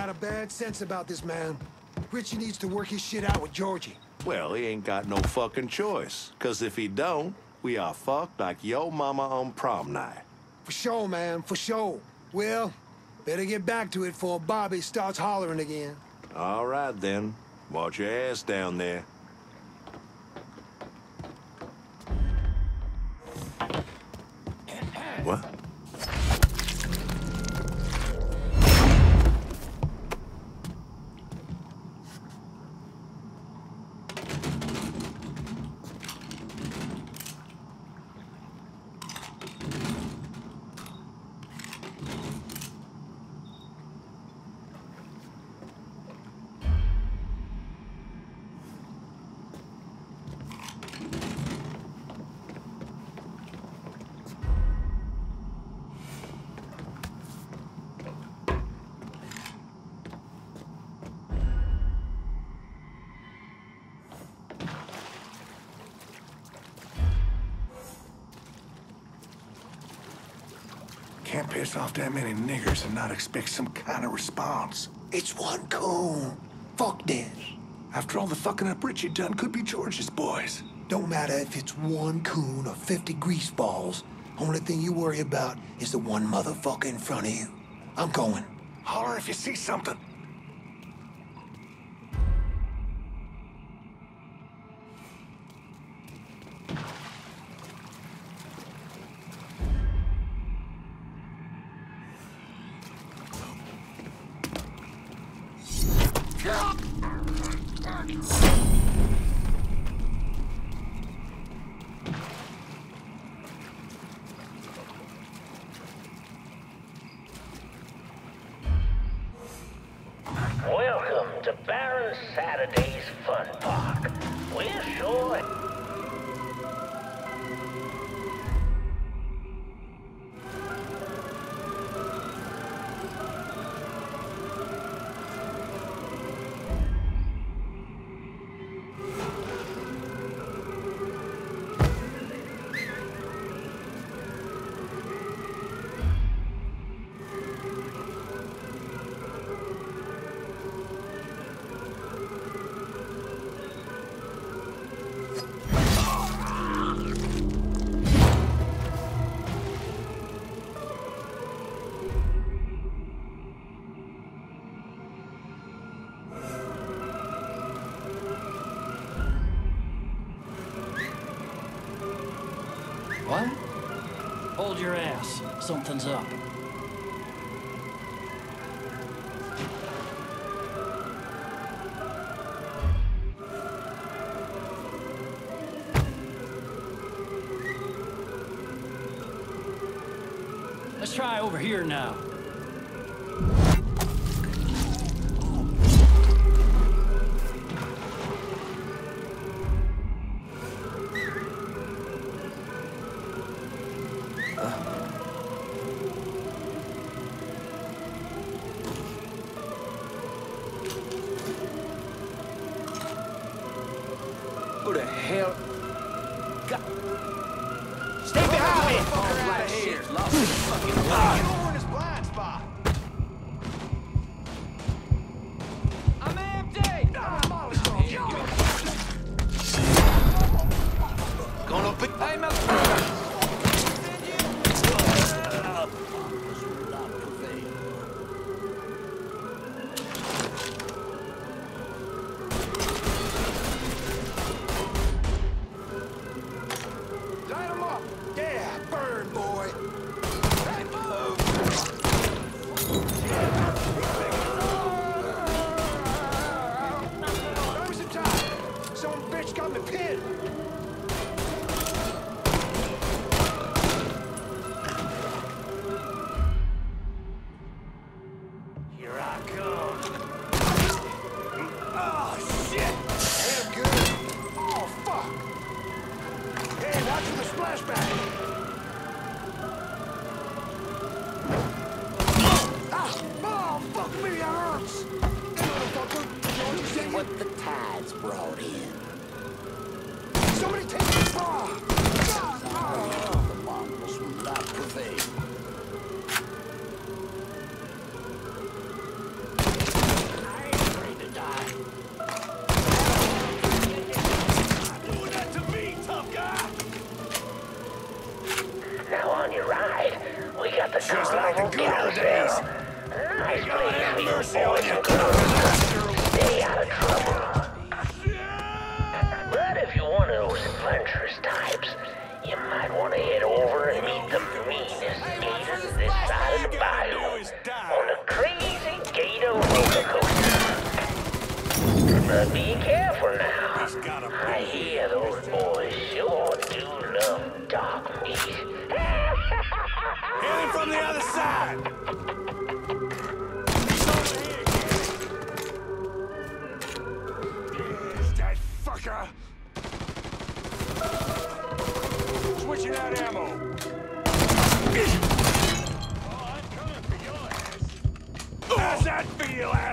got a bad sense about this man. Ritchie needs to work his shit out with Georgie. Well, he ain't got no fucking choice. Cause if he don't, we are fucked like yo mama on prom night. For sure, man, for sure. Well, better get back to it before Bobby starts hollering again. All right, then. Watch your ass down there. Piss off that many niggers and not expect some kind of response. It's one coon. Fuck this. After all the fucking up Ritchie done, could be George's boys. Don't matter if it's one coon or 50 greaseballs. Only thing you worry about is the one motherfucker in front of you. I'm going. Holler if you see something. you Something's up. Let's try over here now. Hell? God. Stay oh, behind me! Shit. Lost fucking got the Just like the good old days. Nice God place have for mercy on you. Stay out of trouble. But if you're one of those adventurous types, you might want to head over and meet the meanest gators this side of the bayou on the crazy gator roller coaster. But be careful him from the other side! Yes, that fucker! Switching out ammo. Oh, I'm coming for your ass. How's that feel, asshole?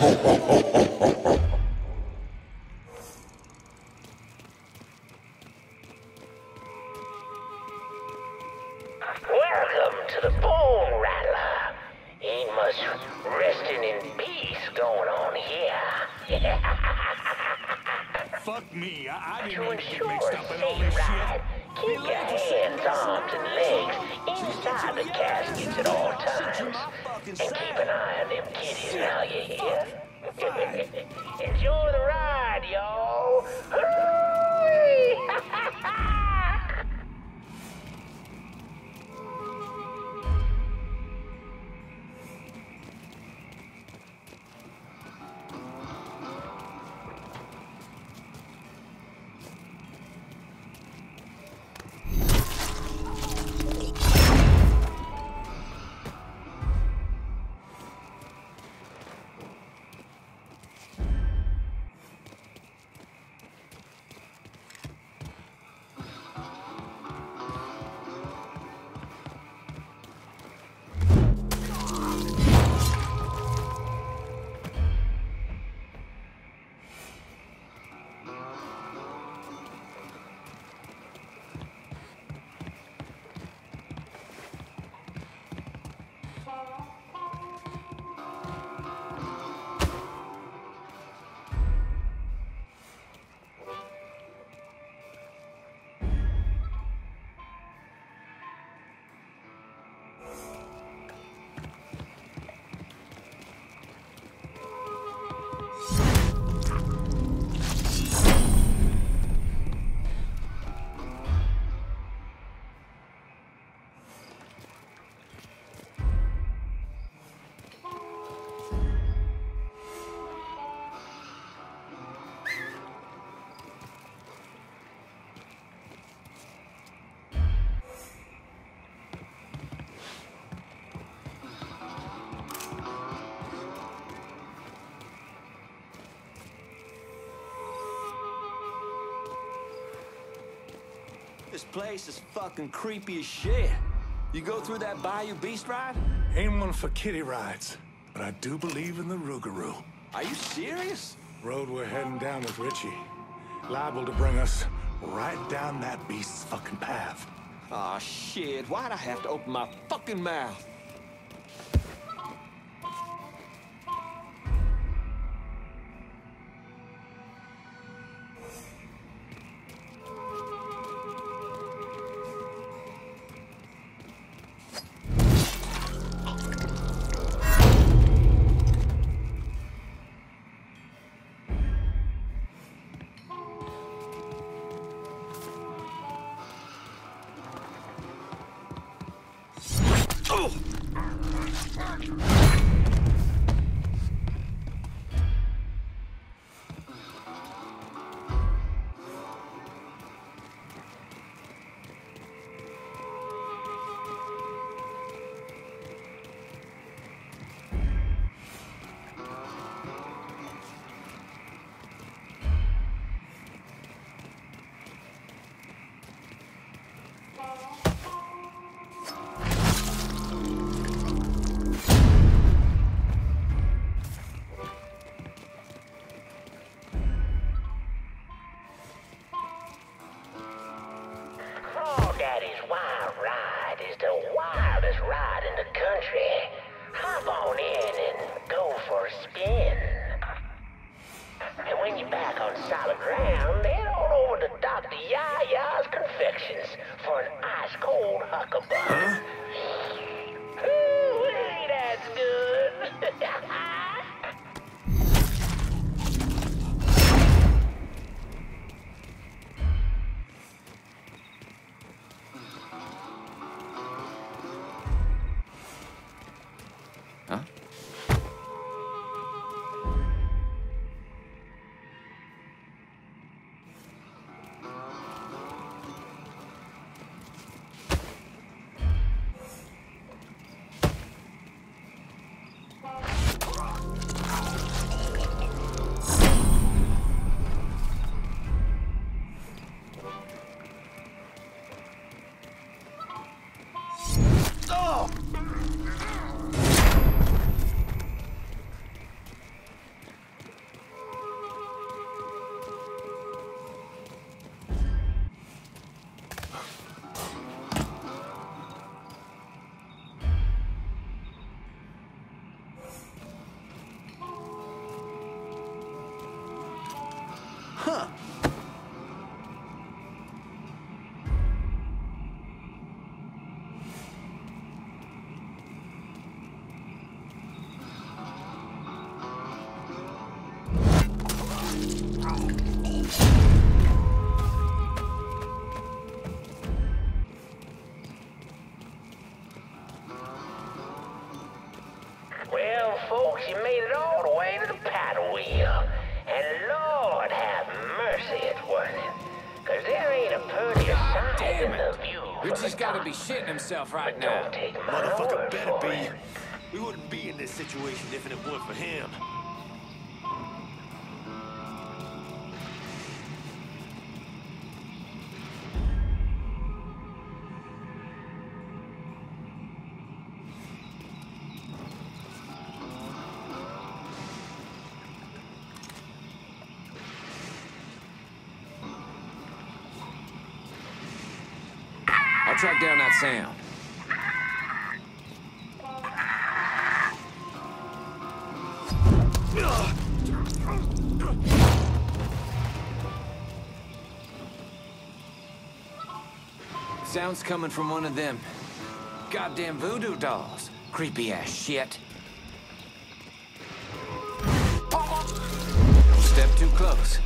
ほほほほ。This place is fucking creepy as shit. You go through that Bayou Beast ride? Ain't one for kiddie rides, but I do believe in the Rougarou. Are you serious? Road we're heading down with Ritchie. Liable to bring us right down that beast's fucking path. Aw, shit. Why'd I have to open my fucking mouth? Yeah. be shitting himself right now. Motherfucker better be. We wouldn't be in this situation if it weren't for him. sound. Sound's coming from one of them. Goddamn voodoo dolls. Creepy ass shit. Don't step too close.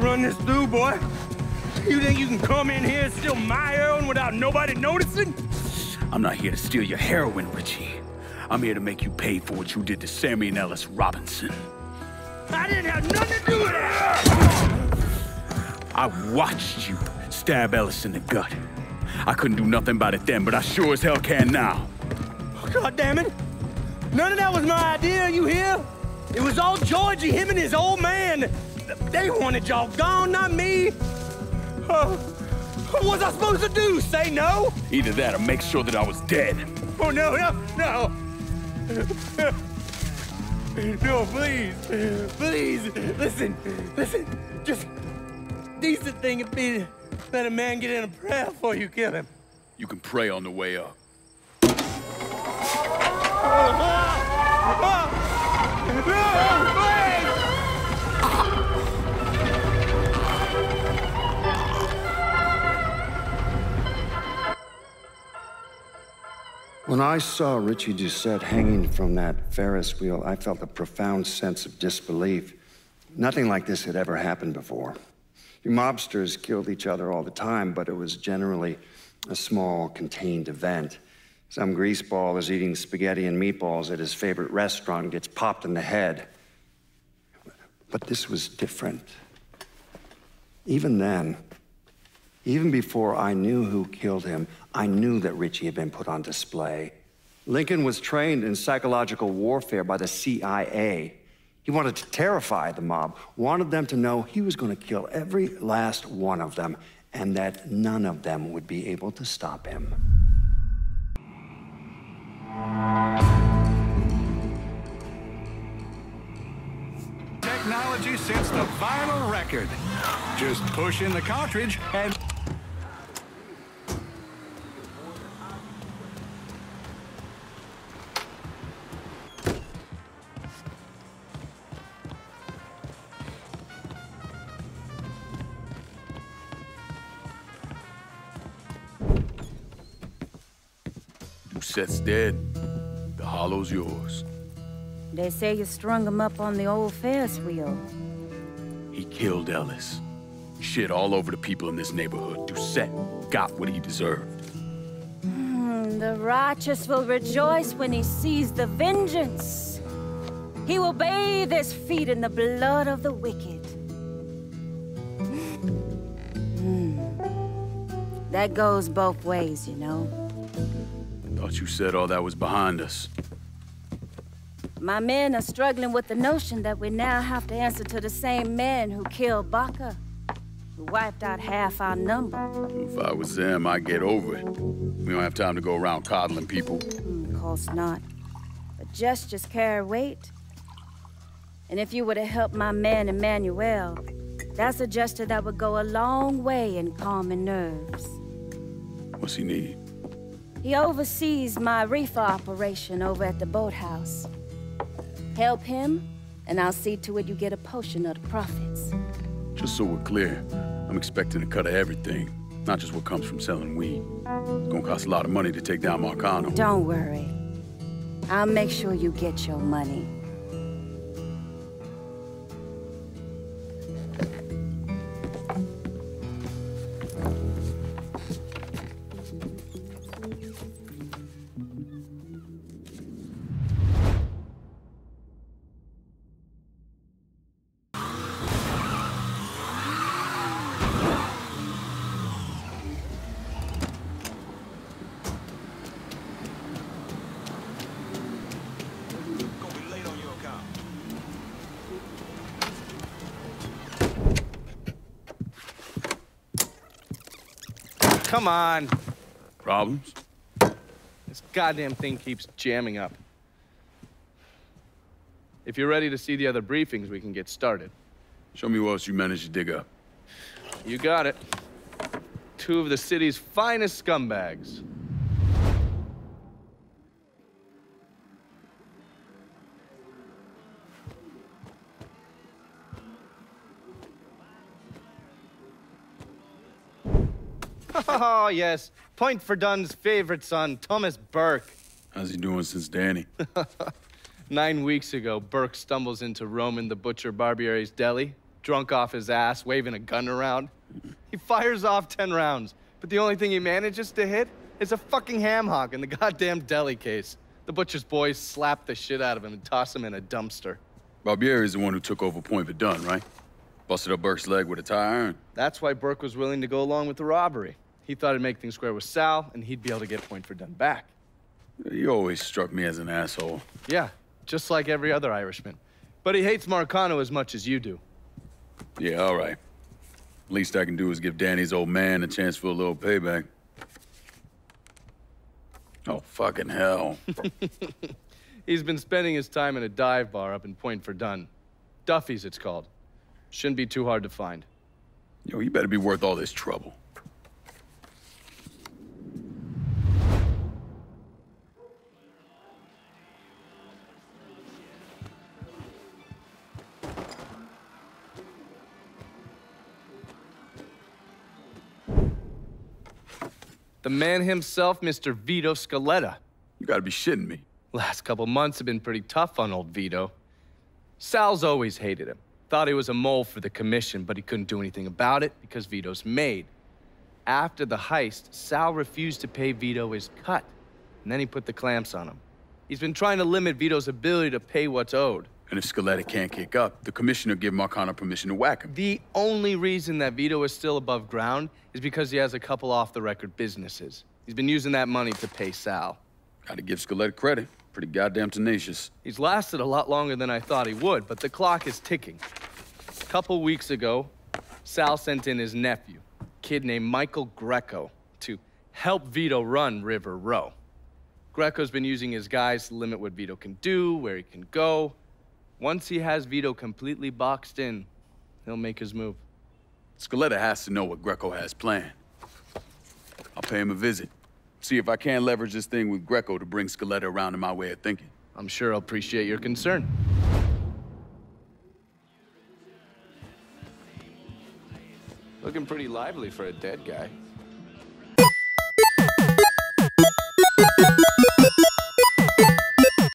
Run this through, boy. You think you can come in here and steal my heroin without nobody noticing? I'm not here to steal your heroin, Ritchie. I'm here to make you pay for what you did to Samuel Ellis Robinson. I didn't have nothing to do with it! I watched you stab Ellis in the gut. I couldn't do nothing about it then, but I sure as hell can now. God damn it! None of that was my idea, you hear? It was all Georgie, him and his old man. They wanted y'all gone, not me. Uh, what was I supposed to do? Say no? Either that or make sure that I was dead. Oh, no, no, no. No, please. Please. Listen, listen. Just decent thing would be to let a man get in a prayer before you kill him. You can pray on the way up. Oh, When I saw Ritchie Doucet hanging from that Ferris wheel, I felt a profound sense of disbelief. Nothing like this had ever happened before. You mobsters killed each other all the time, but it was generally a small, contained event. Some greaseball is eating spaghetti and meatballs at his favorite restaurant gets popped in the head. But this was different. Even then, even before I knew who killed him, I knew that Ritchie had been put on display. Lincoln was trained in psychological warfare by the CIA. He wanted to terrify the mob, wanted them to know he was going to kill every last one of them, and that none of them would be able to stop him. Technology sets the vinyl record. Just push in the cartridge and Doucet's dead. The hollow's yours. They say you strung him up on the old Ferris wheel. He killed Ellis. Shit all over the people in this neighborhood. Doucet got what he deserved. Hmm, the righteous will rejoice when he sees the vengeance. He will bathe his feet in the blood of the wicked. Hmm. That goes both ways, you know. Thought you said all that was behind us. My men are struggling with the notion that we now have to answer to the same men who killed Baka, who wiped out half our number. If I was them, I'd get over it. We don't have time to go around coddling people. Mm, of course not. But gestures carry weight. And if you were to help my man Emmanuel, that's a gesture that would go a long way in calming nerves. What's he need? He oversees my reefer operation over at the boathouse. Help him, and I'll see to it you get a portion of the profits. Just so we're clear, I'm expecting a cut of everything, not just what comes from selling weed. It's gonna cost a lot of money to take down Marcano. Don't worry. I'll make sure you get your money. Come on. Problems? This goddamn thing keeps jamming up. If you're ready to see the other briefings, we can get started. Show me what else you managed to dig up. You got it. Two of the city's finest scumbags. Oh, yes. Pointe Verdun's favorite son, Thomas Burke. How's he doing since Danny? Nine weeks ago, Burke stumbles into Roman the Butcher Barbieri's deli, drunk off his ass, waving a gun around. He fires off 10 rounds, but the only thing he manages to hit is a fucking ham hock in the goddamn deli case. The butcher's boys slap the shit out of him and toss him in a dumpster. Barbieri is the one who took over Pointe Verdun, right? Busted up Burke's leg with a tire iron. That's why Burke was willing to go along with the robbery. He thought it'd make things square with Sal, and he'd be able to get Pointe Verdun back. You always struck me as an asshole. Yeah, just like every other Irishman. But he hates Marcano as much as you do. Yeah, all right. Least I can do is give Danny's old man a chance for a little payback. Oh, fucking hell. He's been spending his time in a dive bar up in Pointe Verdun. Duffy's, it's called. Shouldn't be too hard to find. Yo, you better be worth all this trouble. The man himself, Mr. Vito Scaletta. You gotta be shitting me. Last couple months have been pretty tough on old Vito. Sal's always hated him. Thought he was a mole for the commission, but he couldn't do anything about it because Vito's made. After the heist, Sal refused to pay Vito his cut, and then he put the clamps on him. He's been trying to limit Vito's ability to pay what's owed. And if Scaletta can't kick up, the commissioner give Marcano permission to whack him. The only reason that Vito is still above ground is because he has a couple off-the-record businesses. He's been using that money to pay Sal. Gotta give Scaletta credit. Pretty goddamn tenacious. He's lasted a lot longer than I thought he would, but the clock is ticking. A couple weeks ago, Sal sent in his nephew, a kid named Michael Greco, to help Vito run River Row. Greco's been using his guys to limit what Vito can do, where he can go. Once he has Vito completely boxed in, he'll make his move. Scaletta has to know what Greco has planned. I'll pay him a visit. See if I can leverage this thing with Greco to bring Scaletta around to my way of thinking. I'm sure I'll appreciate your concern. Looking pretty lively for a dead guy.